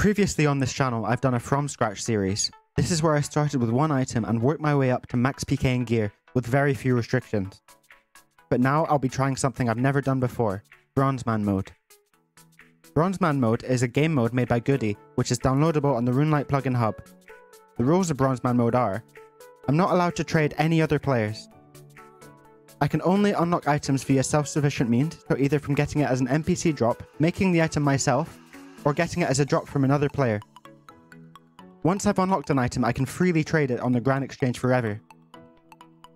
Previously on this channel, I've done a from scratch series. This is where I started with one item and worked my way up to max PK and gear with very few restrictions. But now I'll be trying something I've never done before, Bronzeman mode. Bronzeman mode is a game mode made by Goody, which is downloadable on the RuneLite plugin hub. The rules of Bronzeman mode are, I'm not allowed to trade any other players. I can only unlock items via self-sufficient means, so either from getting it as an NPC drop, making the item myself, or getting it as a drop from another player. Once I've unlocked an item, I can freely trade it on the Grand Exchange forever.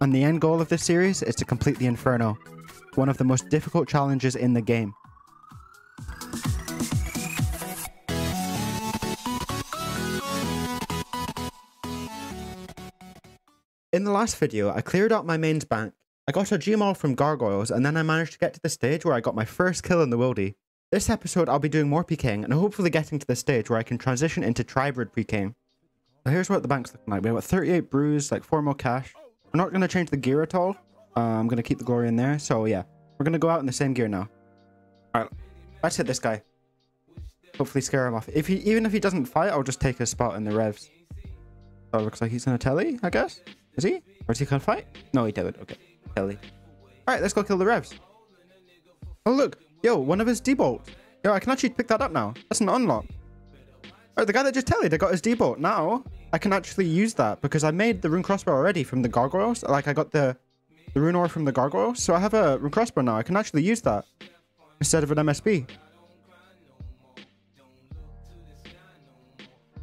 And the end goal of this series is to complete the Inferno, one of the most difficult challenges in the game. In the last video, I cleared out my mains bank, I got a Gmaul from Gargoyles, and then I managed to get to the stage where I got my first kill in the Wildy. This episode, I'll be doing more PKing, and hopefully getting to the stage where I can transition into Tribrid PKing. So here's what the bank's looking like. We have 38 brews, like 4 more cash. We're not going to change the gear at all. Uh, I'm going to keep the glory in there. So yeah, we're going to go out in the same gear now. Alright, let's hit this guy. Hopefully scare him off. If he, Even if he doesn't fight, I'll just take his spot in the revs. Oh, looks like he's in a telly, I guess. Is he? Or is he gonna fight? No, he didn't. Okay. Telly. Alright, let's go kill the revs. Oh, look. Yo, one of his D-bolt. Yo, I can actually pick that up now. That's an unlock. Oh, the guy that just tellied, I got his D-bolt. Now, I can actually use that because I made the rune crossbow already from the gargoyles. Like, I got the, the rune ore from the gargoyles. So I have a rune crossbow now. I can actually use that instead of an MSB.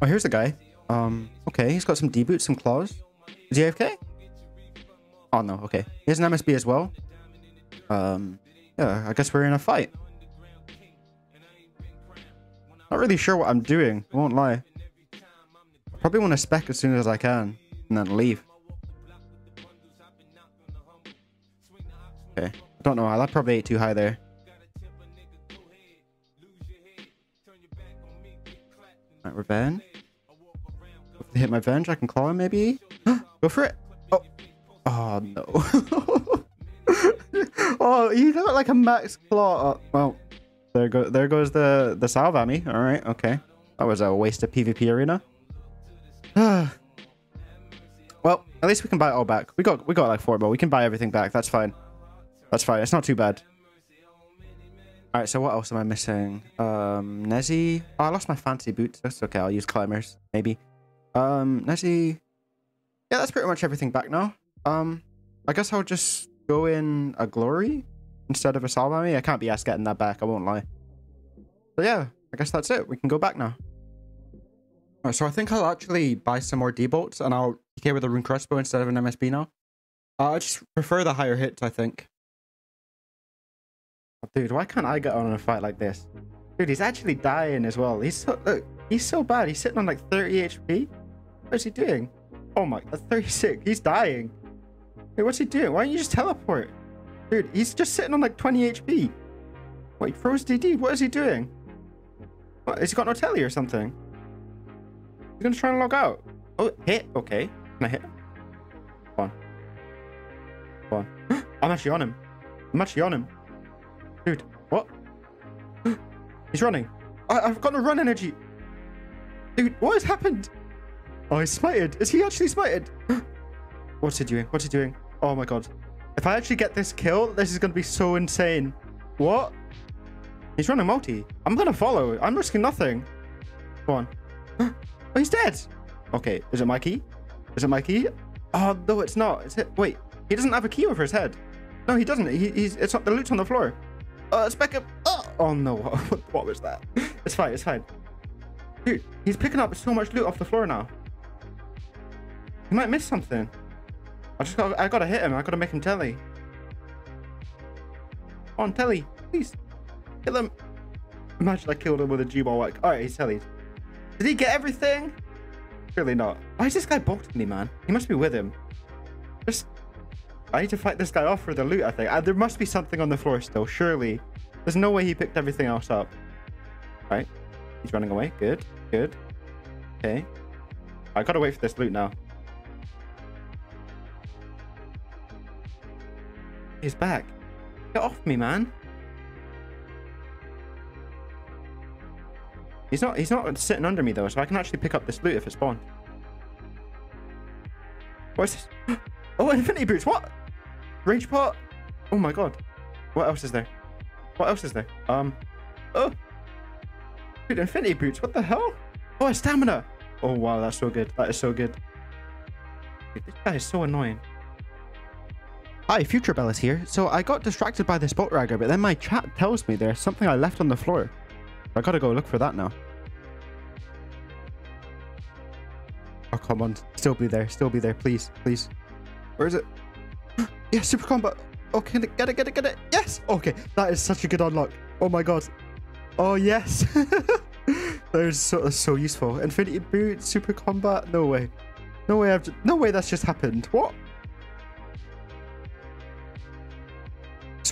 Oh, here's the guy. Um, okay, he's got some D-boots, some claws. Is he AFK? Oh, no. Okay. He has an MSB as well. Um, yeah, I guess we're in a fight. Not really sure what I'm doing. I won't lie. I Probably want to spec as soon as I can and then leave. Okay. I don't know. I probably ate too high there. Right, revenge. If they hit my venge, I can claw him maybe. Go for it. Oh. Oh, no. oh, you got like a max claw. Oh, well, there go there goes the the me. All right, okay. That was a waste of PvP arena. well, at least we can buy it all back. We got we got like four, but we can buy everything back. That's fine. That's fine. It's not too bad. All right, so what else am I missing? Um, Nezzy. Oh, I lost my fancy boots. That's okay. I'll use climbers maybe. Um, Nezzy. Yeah, that's pretty much everything back now. Um, I guess I'll just go in a glory instead of a salvami. I can't be asked getting that back. I won't lie. So yeah, I guess that's it. We can go back now. Right, so I think I'll actually buy some more D-bolts and I'll PK with a rune crossbow instead of an MSB now. Uh, I just prefer the higher hits, I think. Oh, dude, why can't I get on in a fight like this? Dude, he's actually dying as well. He's so, look, he's so bad. He's sitting on like 30 HP. What's he doing? Oh my, that's 36. He's dying. Wait, what's he doing? Why don't you just teleport? Dude, he's just sitting on like 20 HP. Wait, froze DD. What is he doing? What, has he got no telly or something? He's gonna try and log out. Oh, hit. Okay. Can I hit? Come on. Come on. I'm actually on him. I'm actually on him. Dude, what? He's running. I I've got no run energy. Dude, what has happened? Oh, he's smited. Is he actually smited? What's he doing? What's he doing? Oh my god. If I actually get this kill, this is going to be so insane. What? He's running multi. I'm going to follow. I'm risking nothing. Come on. oh, he's dead. Okay, is it my key? Is it my key? Oh, no, it's not. It's it. Wait, he doesn't have a key over his head. No, he doesn't. He, he's. It's not. The loot's on the floor. Uh, spec up. Oh, oh no. what was that? It's fine. It's fine. Dude, he's picking up so much loot off the floor now. He might miss something. I just got I gotta hit him. I gotta make him telly. On telly, please. Kill him. Imagine I killed him with a Gmaul like alright, he's telly. Did he get everything? Surely not. Why is this guy bolting me, man? He must be with him. Just I need to fight this guy off for the loot, I think. Uh, there must be something on the floor still, surely. There's no way he picked everything else up. Right. He's running away. Good. Good. Okay. I gotta wait for this loot now. He's back. Get off me, man. He's not he's not sitting under me though, so I can actually pick up this loot if it spawned. What is this? Oh, infinity boots, what? Rage pot? Oh my god. What else is there? What else is there? Um Oh Dude, infinity boots, what the hell? Oh, stamina! Oh wow, that's so good. That is so good. Dude, this guy is so annoying. Hi, Future Bellis here. So I got distracted by this bolt ragger, but then my chat tells me there's something I left on the floor. I gotta go look for that now. Oh, come on. Still be there. Still be there. Please. Please. Where is it? yeah, super combat. Oh, okay, get it, get it, get it. Yes. Okay, that is such a good unlock. Oh my god. Oh, yes. that is so, so useful. Infinity boot, super combat. No way. No way I've just, no way that's just happened. What?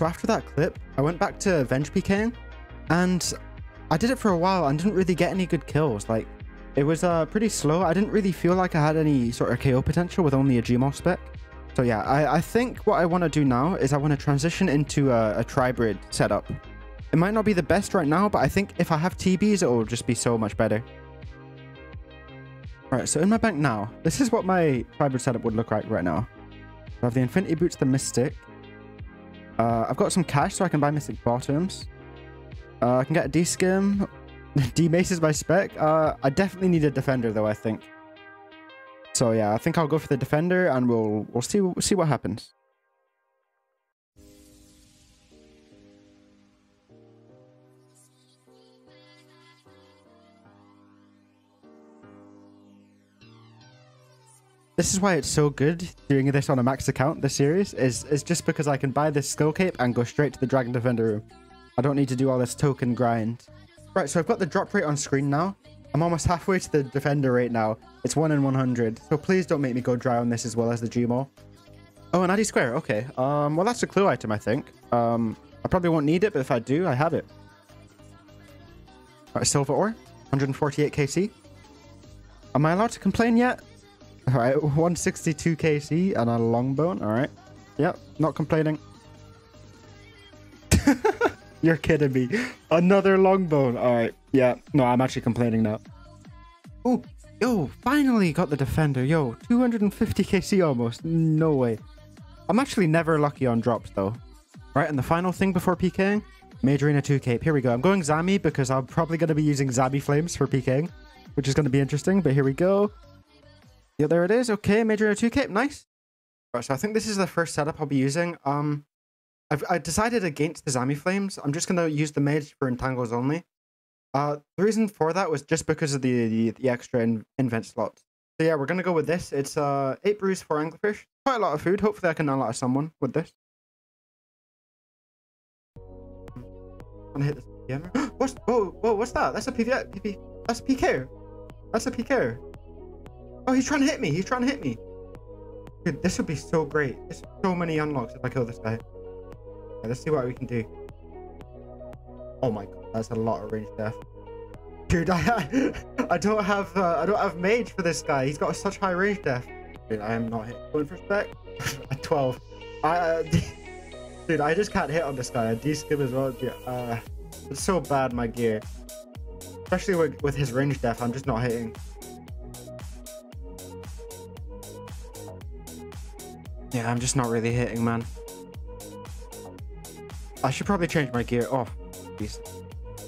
So after that clip, I went back to Venge PKing and I did it for a while and didn't really get any good kills. Like, it was uh, pretty slow. I didn't really feel like I had any sort of KO potential with only a Gmaul spec. So yeah, I, I think what I want to do now is I want to transition into a, a tribrid setup. It might not be the best right now, but I think if I have TBs, it will just be so much better. Right, so in my bank now, this is what my tribrid setup would look like right now. I have the Infinity Boots, the Mystic. Uh, I've got some cash so I can buy Mystic Bottoms. Uh, I can get a D-Scim. D-Mace is my spec. Uh, I definitely need a Defender though, I think. So yeah, I think I'll go for the Defender and we'll we'll see see what happens. This is why it's so good doing this on a max account, this series, is, is just because I can buy this skill cape and go straight to the Dragon Defender room. I don't need to do all this token grind. Right, so I've got the drop rate on screen now. I'm almost halfway to the Defender rate now. It's 1 in 100, so please don't make me go dry on this as well as the Gmaul. Oh, an Addy Square, okay. Um, well, that's a clue item, I think. Um, I probably won't need it, but if I do, I have it. Alright, Silver Ore, 148 KC. Am I allowed to complain yet? Alright, 162 KC and a longbone. Alright. Yep, not complaining. You're kidding me. Another longbone. Alright. Yeah. No, I'm actually complaining now. Oh, yo, finally got the defender. Yo, 250 KC almost. No way. I'm actually never lucky on drops though. Right, and the final thing before PKing, Mage Arena 2 cape. Here we go. I'm going Zammy because I'm probably going to be using Zammy Flames for PKing, which is going to be interesting, but here we go. Yeah, there it is. Okay, Mage Arena 2 cape. Nice. Right, so I think this is the first setup I'll be using. Um, I've I decided against the Zammy Flames. I'm just going to use the mage for entangles only. Uh, the reason for that was just because of the the, the extra in, invent slots. So yeah, we're gonna go with this. It's uh eight brews for anglerfish. Quite a lot of food. Hopefully, I can unlock someone with this. I'm hit this what's whoa whoa? What's that? That's a. PV that's a PK. That's a PK. Oh, he's trying to hit me. He's trying to hit me. Dude, this would be so great. There's so many unlocks if I kill this guy. Let's see what we can do. Oh my god, that's a lot of range def. Dude, I I don't have uh, I don't have mage for this guy. He's got such high range def. Dude, I am not hit. Going for spec at 12. I, uh, dude, I just can't hit on this guy. D scim as well. Yeah, uh, it's so bad my gear, especially with, with his range def. I'm just not hitting. Yeah, I'm just not really hitting, man. I should probably change my gear. Oh.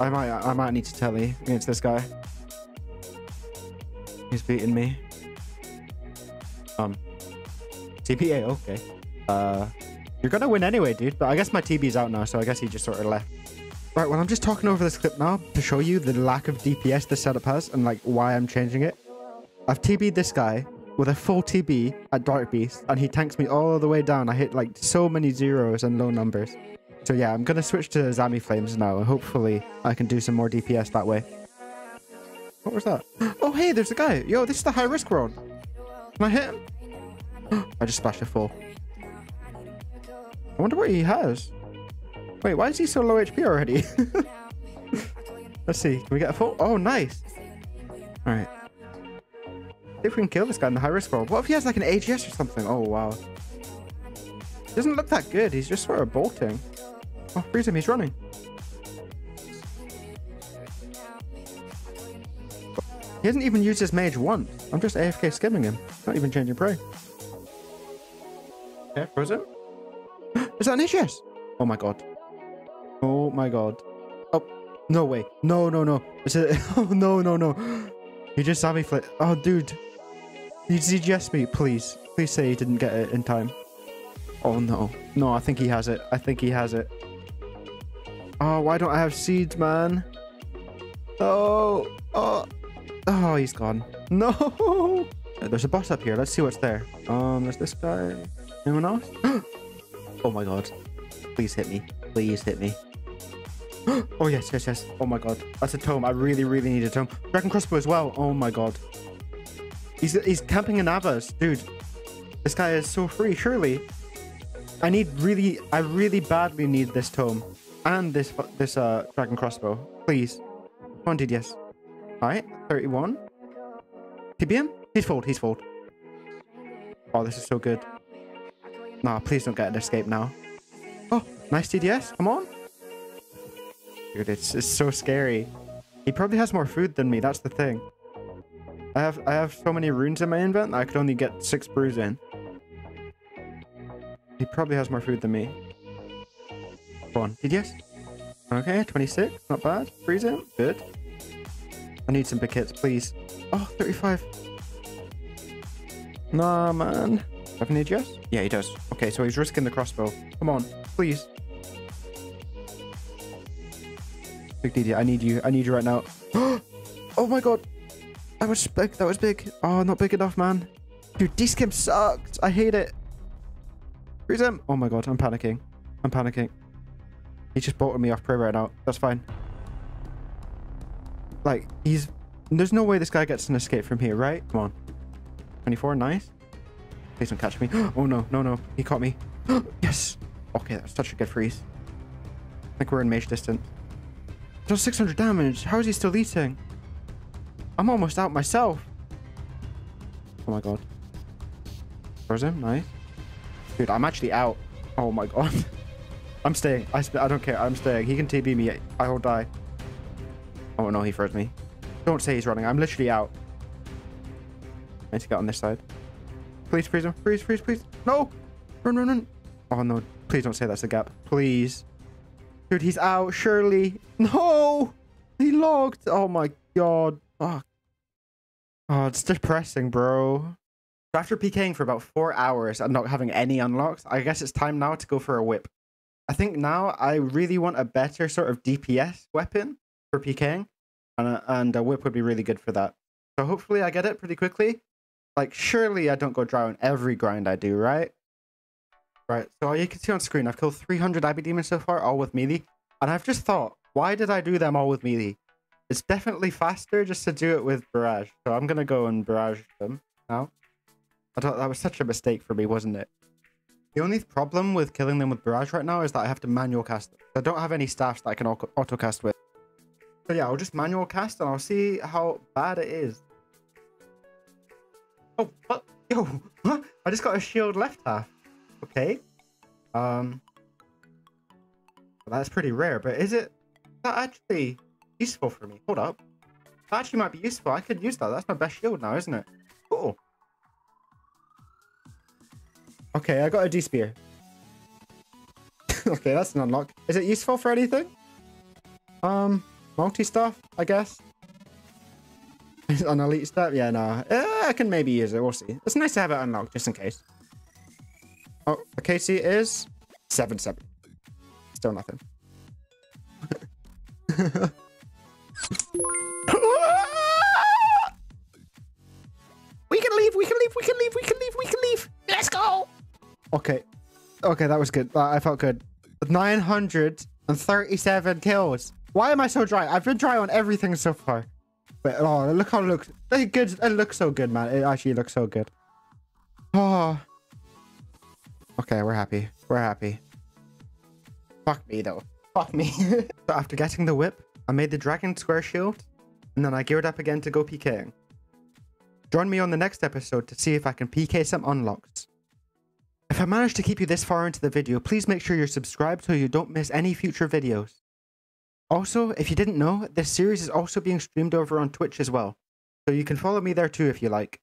I might, I might need to telly against this guy. He's beating me. Um, TPA, okay. Uh, you're gonna win anyway, dude. But I guess my TB's out now, so I guess he just sort of left. Right, well, I'm just talking over this clip now to show you the lack of DPS this setup has and like why I'm changing it. I've TB'd this guy with a full TB at Dark Beast, and he tanks me all the way down. I hit like so many zeros and low numbers. So yeah, I'm gonna switch to Zammy Flames now, and hopefully I can do some more DPS that way. What was that? Oh hey, there's a guy. Yo, this is the high risk world. Can I hit him? I just splashed a full. I wonder what he has. Wait, why is he so low HP already? Let's see. Can we get a full? Oh, nice. All right. See if we can kill this guy in the high risk world. What if he has like an AGS or something? Oh, wow. Doesn't look that good. He's just sort of bolting. Oh, freeze him. He's running. He hasn't even used his mage once. I'm just AFK skimming him. Not even changing pray. Yeah, frozen. Is that an HS? Oh my god. Oh my god. Oh, no way. No, no, no. Is it? Oh, no, no, no. He just saw me flip. Oh, dude. You suggest me, please. Please say he didn't get it in time. Oh, no. No, I think he has it. I think he has it. Oh, why don't I have seeds, man? Oh, oh, oh, he's gone. No. There's a boss up here. Let's see what's there. Um, there's this guy. Anyone else? oh my god. Please hit me. Please hit me. oh yes, yes, yes. Oh my god. That's a tome. I really, really need a tome. Dragon crossbow as well. Oh my god. He's he's camping in Avas. Dude. This guy is so free, surely. I need really I really badly need this tome. And this this uh dragon crossbow. Please. Come on, yes. Alright, 31. TBM? He's fold, he's fold. Oh, this is so good. Nah, please don't get an escape now. Oh, nice TDS. Come on. Dude, it's, it's so scary. He probably has more food than me. That's the thing. I have I have so many runes in my invent I could only get six brews in. He probably has more food than me. Come on, TDS. Okay, 26. Not bad. Freeze it. Good. I need some hits, please. Oh, 35. Nah, man. Have an AGS? Yeah, he does. Okay, so he's risking the crossbow. Come on, please. Big DD, I need you. I need you right now. oh my god. That was big. That was big. Oh, not big enough, man. Dude, D-scim sucked. I hate it. Freeze him. Oh my god, I'm panicking. I'm panicking. He just bolted me off pray right now. That's fine. Like, he's... There's no way this guy gets an escape from here, right? Come on. 24, nice. Please don't catch me. Oh no, no, no. He caught me. yes. Okay, that's such a good freeze. I think we're in mage distance. Does 600 damage. How is he still eating? I'm almost out myself. Oh my god. Him? Nice. Dude, I'm actually out. Oh my god. I'm staying. I, I don't care. I'm staying. He can TB me. I will die. Oh no, he froze me. Don't say he's running. I'm literally out. I need to get on this side. Please freeze him. Freeze, freeze, please. No! Run, run, run. Oh no. Please don't say that's a gap. Please. Dude, he's out. Surely. No! He logged. Oh my god. Fuck. Oh, it's depressing, bro. After PKing for about four hours and not having any unlocks, I guess it's time now to go for a whip. I think now I really want a better sort of DPS weapon for PKing, and a, and a whip would be really good for that. So hopefully I get it pretty quickly. Like, surely I don't go dry on every grind I do, right? Right, so you can see on screen, I've killed 300 Abby Demons so far, all with melee. And I've just thought, why did I do them all with melee? It's definitely faster just to do it with Barrage. So I'm going to go and Barrage them now. I thought that was such a mistake for me, wasn't it? The only problem with killing them with Barrage right now is that I have to manual cast them. I don't have any staffs that I can auto cast with. So yeah, I'll just manual cast and I'll see how bad it is. Oh, what? Yo, what? I just got a shield left half. Okay. Um. That's pretty rare, but is it that actually useful for me? Hold up. That actually might be useful. I could use that. That's my best shield now, isn't it? Cool. Okay, I got a D-Spear. okay, that's an unlock. Is it useful for anything? Um, multi-stuff, I guess. an elite step? Yeah, no. Uh, I can maybe use it. We'll see. It's nice to have it unlocked, just in case. Oh, the KC is 7-7. Still nothing. we can leave, we can leave, we can leave, we can leave, we can leave. Let's go. Okay. Okay, that was good. I felt good. 937 kills. Why am I so dry? I've been dry on everything so far. But oh, look how it looks. It good. It looks so good, man. It actually looks so good. Oh. Okay, we're happy. We're happy. Fuck me though. Fuck me. so after getting the whip, I made the dragon square shield, and then I geared up again to go PKing. Join me on the next episode to see if I can PK some unlocks. If I managed to keep you this far into the video, please make sure you're subscribed so you don't miss any future videos. Also, if you didn't know, this series is also being streamed over on Twitch as well. So you can follow me there too if you like.